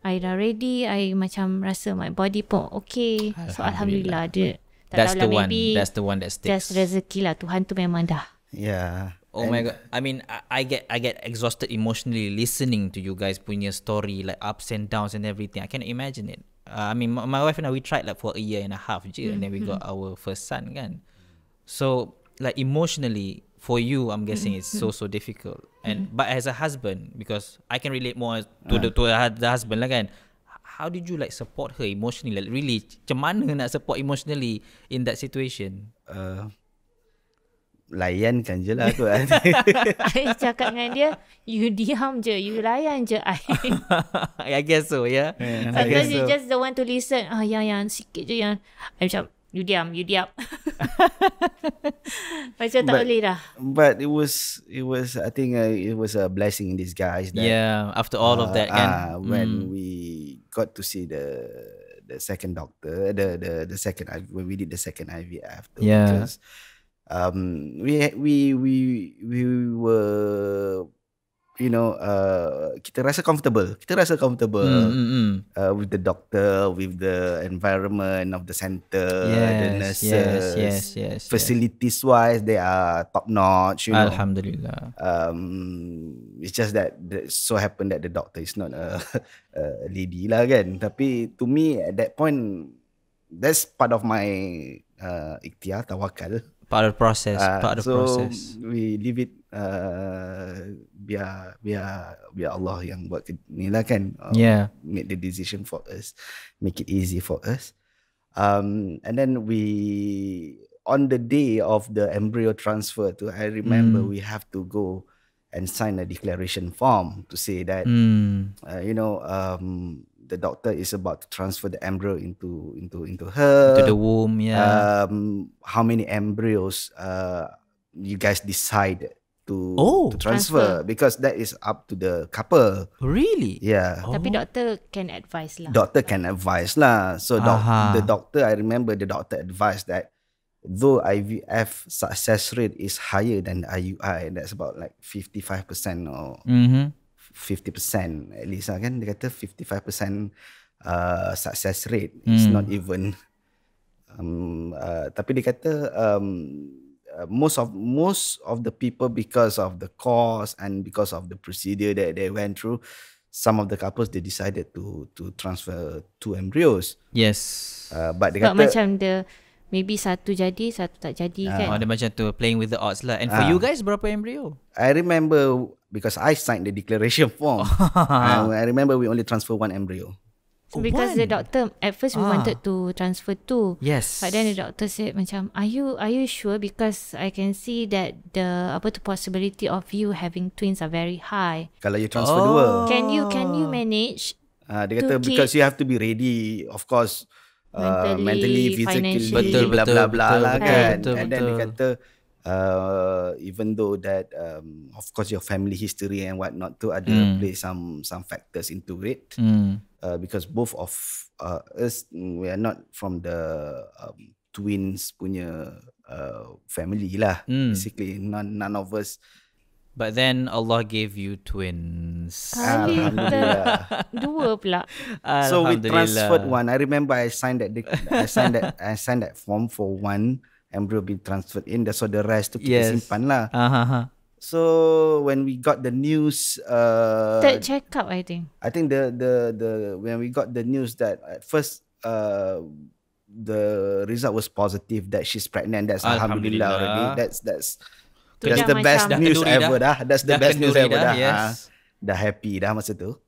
I dah ready. I macam rasa my body pun okay. So Alhamdulillah. Dia, tak That's the one. maybe That's the one that sticks. just rezeki lah. Tuhan tu memang dah. yeah. Oh my god. I mean, I, I get I get exhausted emotionally listening to you guys punya story like ups and downs and everything. I cannot imagine it. Uh, I mean, my, my wife and I we tried like for a year and a half je, and then we got our first son kan. So like emotionally for you, I'm guessing it's so so difficult. And but as a husband, because I can relate more to the to the husband lah kan. How did you like support her emotionally? Like really, macam mana nak support emotionally in that situation? Uh, layankan je lah tu. I cakap dengan dia, you diam je, you layan je I. I guess so, yeah. Sometimes I guess you so. just don't want to listen. Ah, yang yang sikit je yang. I macam, you diam, you diam. macam tak But- boleh dah. but it was it was I think uh, it was a blessing in disguise that Yeah, after all of that kan. ah, when Mm. we got to see the the second doctor the the the second when we did the second IVF Yeah. because um we we we we were you know uh kita rasa comfortable kita rasa comfortable Mm, mm, mm. uh, with the doctor with the environment of the center the Yes, nurses yes, yes, yes. facilities wise they are top notch you know Alhamdulillah. um it's just that, that so happened that the doctor is not a, a lady lah kan tapi to me at that point that's part of my uh, ikhtiar tawakal Part of the process. Ah, part of the so process. we leave it uh, biar biar biar Allah yang buat ni lah kan uh, Yeah. make the decision for us make it easy for us um and then we on the day of the embryo transfer to I remember Mm. we have to go and sign a declaration form to say that Mm. uh, you know um the doctor is about to transfer the embryo into into into her To the womb, yeah. um how many embryos uh you guys decide to Oh, to transfer, because that is up to the couple really? yeah Oh. Tapi doktor can advise lah. doctor can advise lah so doc- Aha. the doctor i remember the doctor advised that though ivf success rate is higher than the iui that's about like 55% or Mm-hmm. 50% at least lah kan dia kata 55% uh, success rate it's Hmm. not even um, uh, tapi dia kata um, uh, most of most of the people because of the cost and because of the procedure that they went through some of the couples they decided to to transfer two embryos Yes. uh, but dia Sebab kata macam the maybe satu jadi, satu tak jadi Ah. kan. Oh, dia macam tu playing with the odds lah. And for Ah. you guys berapa embryo? I remember because I signed the declaration form uh, I remember we only transfer one embryo So because the One. doctor at first we Ah. wanted to transfer two. Yes. But then the doctor said macam are you are you sure because I can see that the apa tu possibility of you having twins are very high. kalau you transfer Oh. dua Can you can you manage Uh, dia to kata because you have to be ready, of course, uh, Mentally, mentally, physically. Betul, blah betul, blah blah betul, lah betul, kan. betul, and then dia betul. kata, uh, even though that, um, of course, your family history and whatnot tu ada Hmm. play some some factors into it. Mm. Uh, because both of uh, us, mm, we are not from the um, twins punya uh, family lah. Hmm. Basically, none none of us. But then Allah gave you twins. Kali Alhamdulillah. dua pula. So we transferred one. I remember I signed that. I signed that. I signed that form for one embryo being transferred in. So the rest tu kita Yes. simpan lah. Uh-huh. So when we got the news, uh, Third check up I think. I think the the the when we got the news that at first uh, the result was positive that she's pregnant. That's alhamdulillah, Alhamdulillah. already. That's that's Tu that's dah the best Dah news kenduri ever dah. dah. That's the Dah best news kenduri ever dah, dah. yes. Ah, dah happy dah masa tu.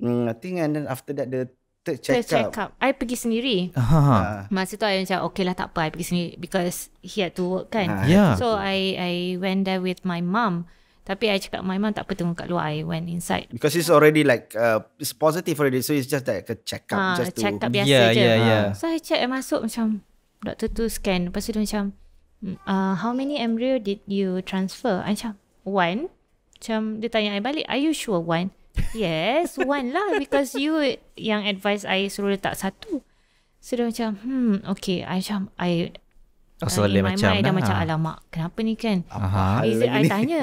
Hmm, I think and then after that the So check, check up. up. I pergi sendiri. Uh-huh. Ah, Masa tu I macam okay lah tak apa I pergi sendiri because he had to work kan. Ah, Yeah. So I I went there with my mum. Tapi I cakap my mum tak apa tunggu kat luar. I went inside. because it's already like uh, it's positive already, so it's just like a check up, Ah, just to check up biasa Yeah, je. yeah, yeah. So I check I masuk macam doktor tu scan. Lepas tu dia macam "Mm, uh, how many embryo did you transfer? I macam one. Macam dia tanya I balik, are you sure one? Yes, one lah because you yang advise I suruh letak satu. So dia macam, hmm, okay. I macam, I Oh, so uh, macam mind, I dah macam alamak kenapa ni kan Aha. is it, I ni? tanya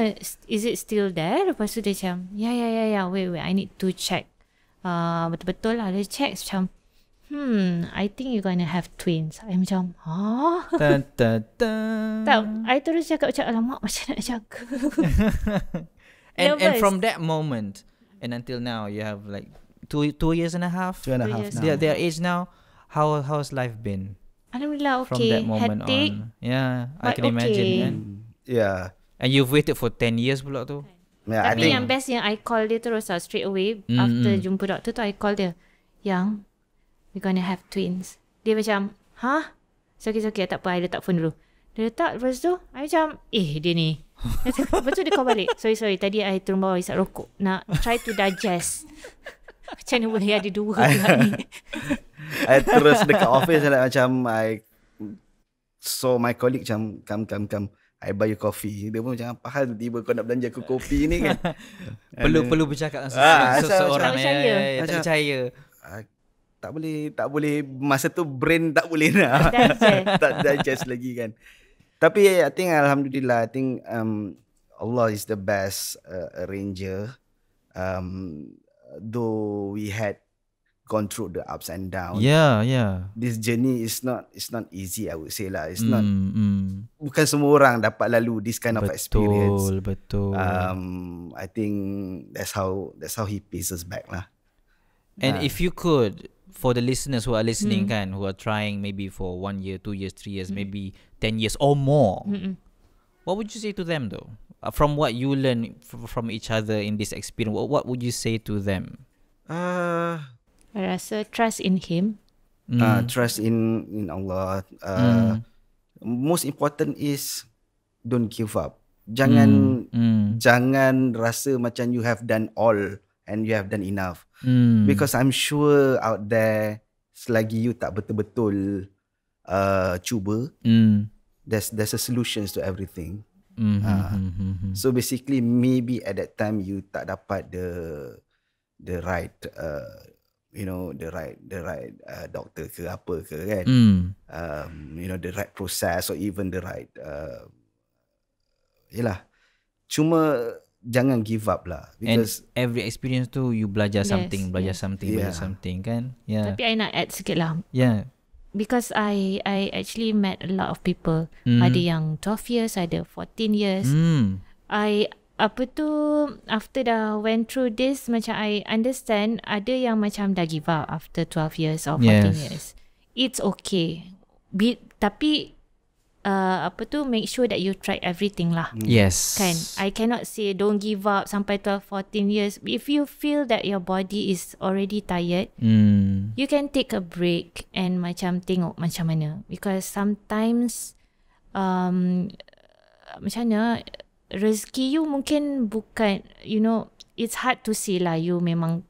is it still there lepas tu dia macam ya ya ya ya wait wait I need to check uh, betul-betul lah dia check macam hmm I think you gonna have twins I macam ha Dun, dun, dun. tak I terus cakap macam alamak macam nak jaga And and from that moment and until now, you have like two two years and a half. two and a Two half years. now. Their their age now. How how's life been Alhamdulillah from okay that moment hectic on? Yeah, I but can imagine. okay. Kan? Yeah, And you've waited for 10 years pula tu. yeah. I Tapi think yang best yang I call dia terus lah straight away Mm, after mm. jumpa doktor tu I call dia yang we gonna have twins. Dia macam, "Hah?" So okay, so okay, tak apa, I letak phone dulu. Dia letak lepas tu, I macam, "Eh, dia ni." Lepas tu dia call balik. Sorry, sorry. Tadi I turun bawah isap rokok. Nak try to digest. Macam mana boleh ada dua pula ni? I terus dekat office like, macam I so my colleague macam come come come I buy you coffee. Dia pun macam apa hal tiba kau nak belanja aku kopi ni kan. Perlu perlu bercakap dengan Ah, seseorang. Tak ya, percaya. ya, ya, Tak percaya. Ah, tak boleh tak boleh masa tu brain tak boleh nak Digest. tak digest lagi kan. Tapi I think alhamdulillah I think um Allah is the best uh, arranger. Um though we had gone through the ups and downs. Yeah, yeah. This journey is not it's not easy I would say lah. It's not Mm, mm. bukan semua orang dapat lalu this kind of experience. Betul, betul. Um, I think that's how that's how he pays us back lah. And if you could, for the listeners who are listening, Hmm. kan, who are trying maybe for one year, two years, three years, maybe ten years or more, Mm-mm. what would you say to them though? Uh, from what you learn f- from each other in this experience, what, what would you say to them? Uh, I rasa trust in him. Mm. uh, trust in in Allah. Uh, Most important is don't give up. Jangan Mm. jangan rasa macam you have done all and you have done enough. Mm. Because I'm sure out there selagi you tak betul-betul uh, cuba, mm. there's there's a solutions to everything. Mm, Ah. mm, mm, mm, So basically maybe at that time you tak dapat the the right uh, you know the right the right uh, doctor ke apa ke kan. mm. Um, you know the right process or even the right uh, yalah. Cuma jangan give up lah And because every experience tu you belajar Yes, something, belajar yes. something, Yeah. belajar something kan? Yeah. Tapi I nak add sikit lah. yeah. Because I I actually met a lot of people. Mm. Ada yang 12 years, ada 14 years. Mm. I apa tu after dah went through this macam I understand ada yang macam dah give up after 12 years or 14 Yes. years. It's okay. Be, tapi uh, apa tu make sure that you try everything lah. Yes. Kan I cannot say don't give up sampai 12 14 years. If you feel that your body is already tired, Mm. you can take a break and macam tengok macam mana because sometimes um macam mana rezeki you mungkin bukan you know it's hard to say lah you memang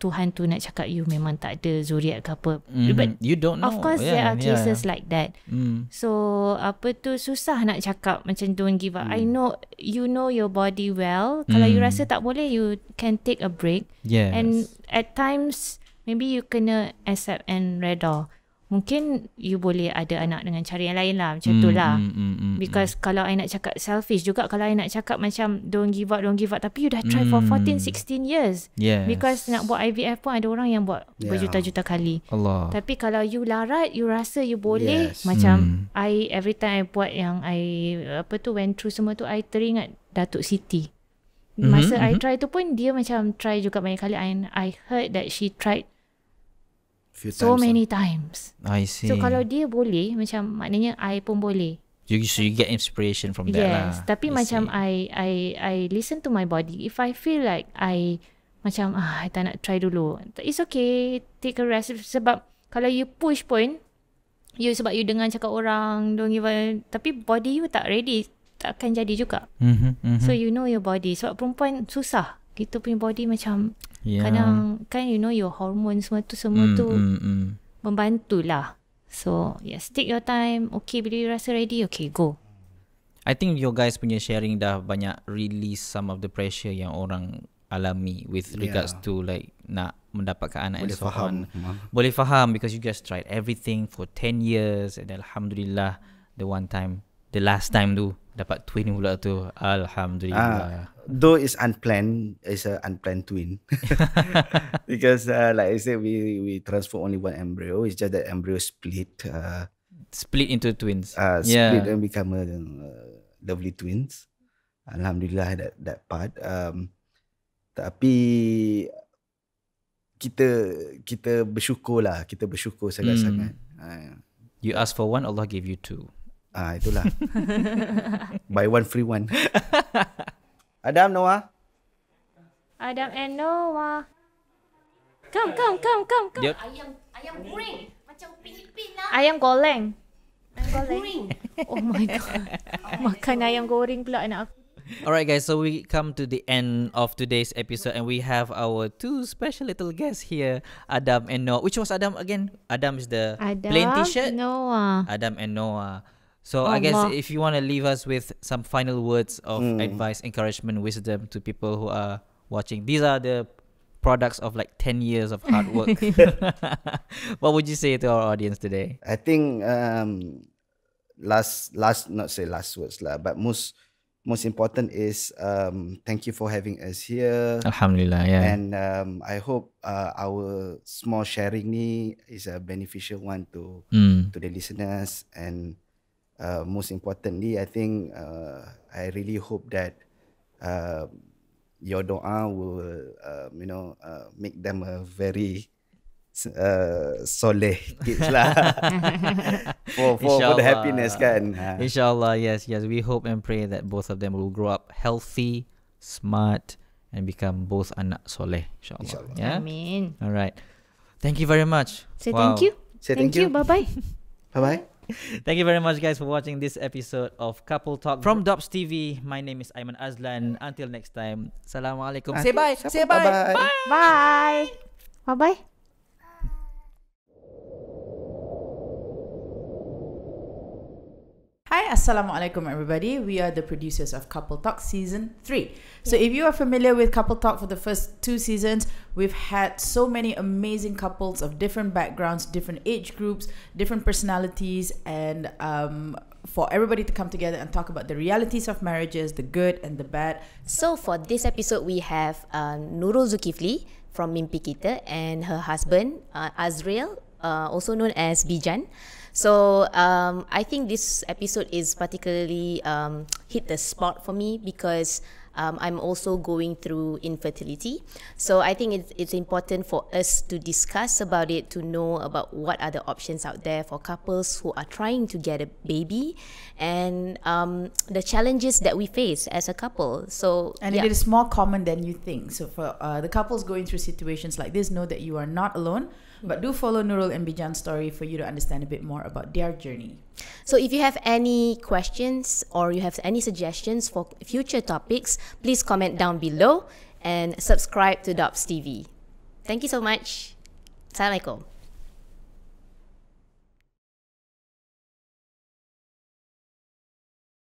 Tuhan tu nak cakap you memang tak ada zuriat ke apa Mhm. but you don't know. of course there yeah, are yeah. cases like that Mm. so apa tu susah nak cakap macam don't give up I know you know your body well kalau you Hmm. rasa tak boleh you can take a break Yes. And at times maybe you kena accept and redha. Mungkin you boleh ada anak dengan cara yang lain lah macam tu lah. Mm, mm, mm, Because kalau I nak cakap selfish juga kalau I nak cakap macam don't give up don't give up tapi you dah try for 14 16 years. yes. Because nak buat IVF pun ada orang yang buat Yeah. berjuta-juta kali. Allah. Tapi kalau you larat you rasa you boleh Yes. macam I every time I buat yang I apa tu went through semua tu I teringat Datuk Siti. Masa Mhm, I try tu pun dia macam try juga banyak kali I, I heard that she tried few so times, many times. I see. So kalau dia boleh macam maknanya I pun boleh. you, so you get inspiration from that lah. yes, tapi I macam see. I I I listen to my body. If I feel like I macam ah I tak nak try dulu. It's okay. Take a rest sebab kalau you push pun you sebab you dengar cakap orang don't give a tapi body you tak ready tak akan jadi juga. Mm-hmm, mm-hmm. So you know your body sebab perempuan susah. Kita punya body macam yeah. kadang kan you know your hormone semua tu semua mm, tu mm, mm. membantulah. So yes, take your time. Okay, bila you rasa ready, okay, go. I think your guys punya sharing dah banyak release some of the pressure yang orang alami with regards Yeah. to like nak mendapatkan anak Boleh and so faham. on. Boleh faham because you guys tried everything for 10 years and alhamdulillah the one time the last time tu dapat twin pula tu alhamdulillah. Ah, though it's unplanned, it's a unplanned twin. because uh, like I said, we we transfer only one embryo. It's just that embryo split, uh, Split into twins. uh, yeah. split and become a uh, lovely twins. Alhamdulillah that that part. Um, tapi kita kita bersyukur lah. Kita bersyukur sangat-sangat. Ah, You asked for one, Allah gave you two. Ah itulah. Buy one free one. Adam Noah. Adam and Noah. Come, come, come, come, come. Dia, Ayam ayam goreng macam Filipin lah. Ayam goleng. Ayam goleng. Oh my god. Makan ayam goreng pula anak aku. Alright, guys, so we come to the end of today's episode, and we have our two special little guests here, Adam and Noah. Which was Adam again? Adam is the Adam, plain T-shirt. Noah. Adam and Noah. So I guess Allah. if you want to leave us with some final words of advice, encouragement, wisdom to people who are watching, these are the products of like ten years of hard work. what would you say to our audience today? I think um, last last not say last words lah, but most most important is um, thank you for having us here. Alhamdulillah, yeah. And um, I hope uh, our small sharing ni is a beneficial one to Mm. to the listeners. And uh, most importantly, I think uh, I really hope that uh, your doa will uh, you know uh, make them a very uh, soleh kids lah for, for, for the happiness kan. Ha. Inshallah, yes, yes. We hope and pray that both of them will grow up healthy, smart, and become both anak soleh. Inshallah. Inshallah. Yeah. Amin. All right. Thank you very much. Say Wow. thank you. Say thank you. Bye bye. Bye bye. Thank you very much, guys, for watching this episode of Couple Talk from Dops TV. My name is Ayman Azlan. Until next time, Assalamualaikum. Say bye. Say bye. Bye. Bye. Bye bye. Hi, Assalamualaikum everybody. We are the producers of Couple Talk Season 3. So if you are familiar with Couple Talk for the first two seasons, we've had so many amazing couples of different backgrounds, different age groups, different personalities, and um, for everybody to come together and talk about the realities of marriages, the good and the bad. So for this episode, we have uh, Nurul Zulkifli from Mimpi Kita and her husband uh, Azriel, uh, also known as Bijan. So um, I think this episode is particularly um, hit the spot for me because um, I'm also going through infertility. So I think it's, it's important for us to discuss about it, to know about what are the options out there for couples who are trying to get a baby and um, the challenges that we face as a couple. So And yeah. it is more common than you think. So for uh, the couples going through situations like this, know that you are not alone. But do follow Nurul and Bijan's story for you to understand a bit more about their journey. So if you have any questions or you have any suggestions for future topics, please comment down below and subscribe to Dops TV. Thank you so much. Assalamualaikum.